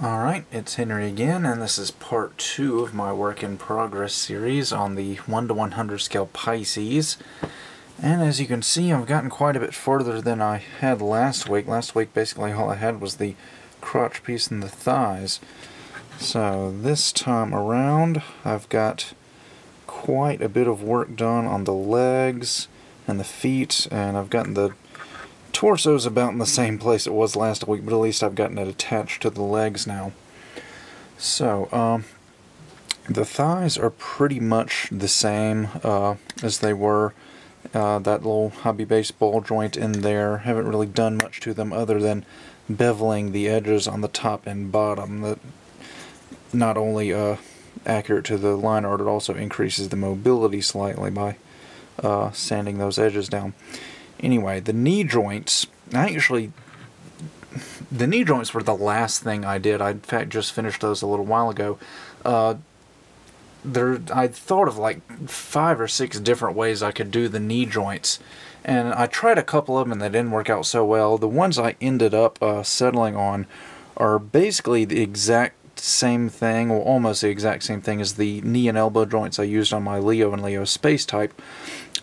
Alright, it's Henry again, and this is part two of my work in progress series on the 1 to 100 scale Pisces. And as you can see, I've gotten quite a bit further than I had last week. Last week, basically, all I had was the crotch piece and the thighs. So this time around, I've got quite a bit of work done on the legs and the feet, and I've gotten the torso's about in the same place it was last week, but at least I've gotten it attached to the legs now. So, um, the thighs are pretty much the same uh, as they were. Uh, that little hobby base ball joint in there, haven't really done much to them other than beveling the edges on the top and bottom. That not only uh, accurate to the line art, it also increases the mobility slightly by uh, sanding those edges down. Anyway, the knee joints, I actually, the knee joints were the last thing I did. I, in fact, just finished those a little while ago. Uh, there, I thought of like five or six different ways I could do the knee joints. And I tried a couple of them and they didn't work out so well. The ones I ended up uh, settling on are basically the exact same thing, or almost the exact same thing as the knee and elbow joints I used on my Leo and Leo Space type.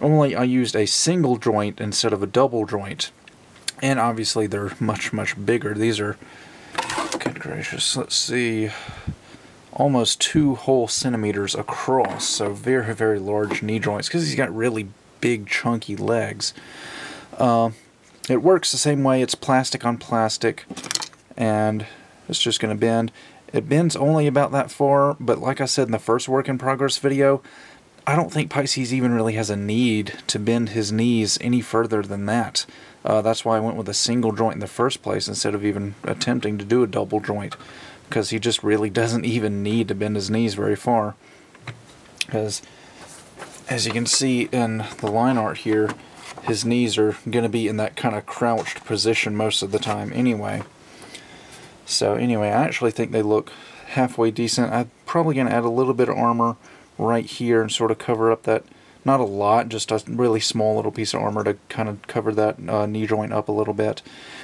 Only I used a single joint instead of a double joint. And obviously they're much, much bigger. These are, good gracious, let's see, almost two whole centimeters across. So very, very large knee joints because he's got really big, chunky legs. Uh, it works the same way. It's plastic on plastic. And it's just going to bend. It bends only about that far, but like I said in the first work in progress video, I don't think Pisces even really has a need to bend his knees any further than that. Uh, that's why I went with a single joint in the first place instead of even attempting to do a double joint. Because he just really doesn't even need to bend his knees very far. Because, as you can see in the line art here, his knees are going to be in that kind of crouched position most of the time anyway. So anyway, I actually think they look halfway decent. I'm probably going to add a little bit of armor right here and sort of cover up that, not a lot, just a really small little piece of armor to kind of cover that uh, knee joint up a little bit.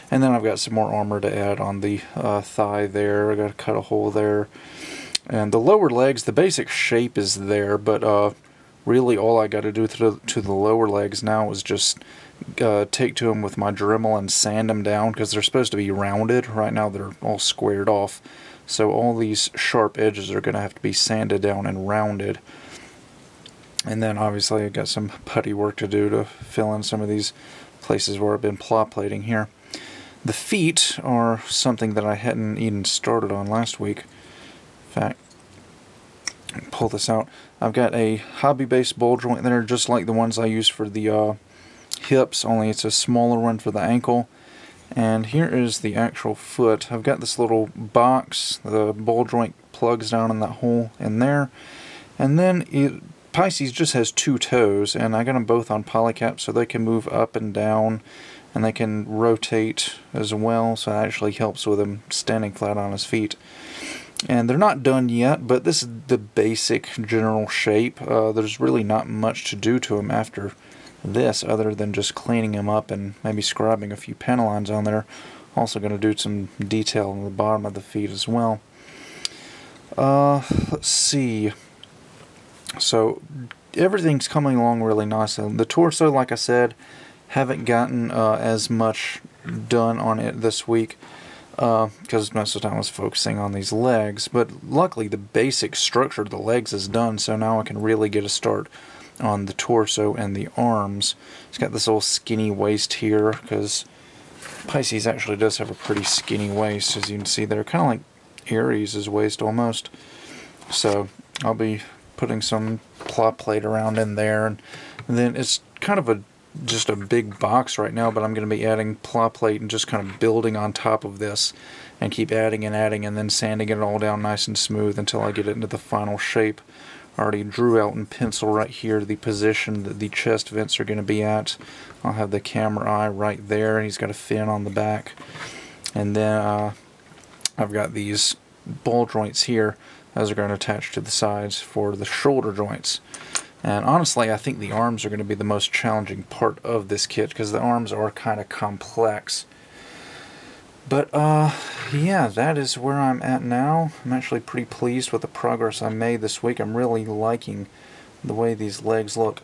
And then I've got some more armor to add on the uh, thigh there. i got to cut a hole there. And the lower legs, the basic shape is there, but uh, really all I got to do to the, to the lower legs now is just uh, take to them with my Dremel and sand them down because they're supposed to be rounded. Right now they're all squared off. So all these sharp edges are going to have to be sanded down and rounded. And then obviously I've got some putty work to do to fill in some of these places where I've been pla plating here. The feet are something that I hadn't even started on last week. In fact, pull this out. I've got a hobby base ball joint there just like the ones I use for the uh, hips, only it's a smaller one for the ankle. And here is the actual foot. I've got this little box, the ball joint plugs down in that hole in there. And then it, Pisces just has two toes, and I got them both on polycap so they can move up and down, and they can rotate as well, so it actually helps with him standing flat on his feet. And they're not done yet, but this is the basic general shape. Uh, there's really not much to do to them after this other than just cleaning them up and maybe scrubbing a few panel lines on there. Also going to do some detail on the bottom of the feet as well. Uh, let's see. So everything's coming along really nicely. The torso, like I said, haven't gotten uh, as much done on it this week because uh, most of the time I was focusing on these legs. But luckily, the basic structure of the legs is done, so now I can really get a start on the torso and the arms. It's got this little skinny waist here because Pisces actually does have a pretty skinny waist as you can see there. Kind of like Aries' waist almost. So I'll be putting some pla plate around in there and, and then it's kind of a just a big box right now but I'm going to be adding pla plate and just kind of building on top of this and keep adding and adding and then sanding it all down nice and smooth until I get it into the final shape I already drew out in pencil right here the position that the chest vents are going to be at. I'll have the camera eye right there. He's got a fin on the back. And then uh, I've got these ball joints here. Those are going to attach to the sides for the shoulder joints. And honestly, I think the arms are going to be the most challenging part of this kit because the arms are kind of complex. But, uh, yeah, that is where I'm at now. I'm actually pretty pleased with the progress I made this week. I'm really liking the way these legs look.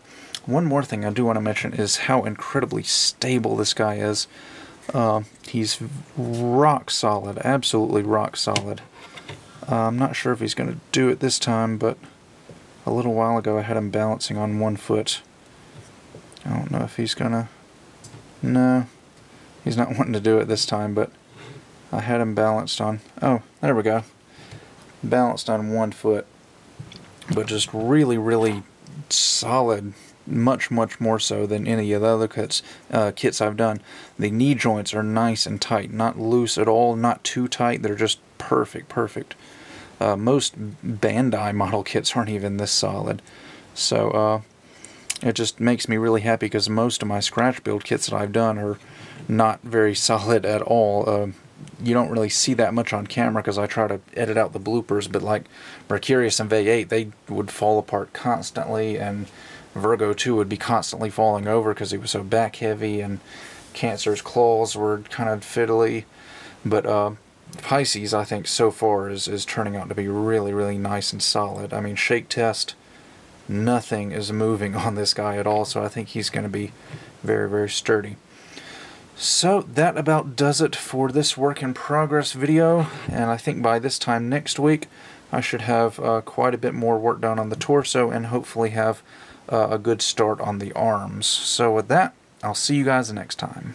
One more thing I do want to mention is how incredibly stable this guy is. Uh, he's rock solid, absolutely rock solid. Uh, I'm not sure if he's going to do it this time, but a little while ago I had him balancing on one foot. I don't know if he's to... No, he's not wanting to do it this time, but I had him balanced on... Oh, there we go. Balanced on one foot. But just really, really solid much much more so than any of the other kits uh, kits I've done. The knee joints are nice and tight, not loose at all, not too tight. They're just perfect, perfect. Uh, most Bandai model kits aren't even this solid, so uh, it just makes me really happy because most of my scratch build kits that I've done are not very solid at all. Uh, you don't really see that much on camera because I try to edit out the bloopers, but like Mercurius and Vayeate, they would fall apart constantly and Virgo 2 would be constantly falling over because he was so back heavy and Cancer's claws were kind of fiddly. But uh, Pisces, I think, so far is, is turning out to be really, really nice and solid. I mean, shake test, nothing is moving on this guy at all, so I think he's going to be very, very sturdy. So that about does it for this work in progress video, and I think by this time next week I should have uh, quite a bit more work done on the torso and hopefully have uh, a good start on the arms. So with that, I'll see you guys next time.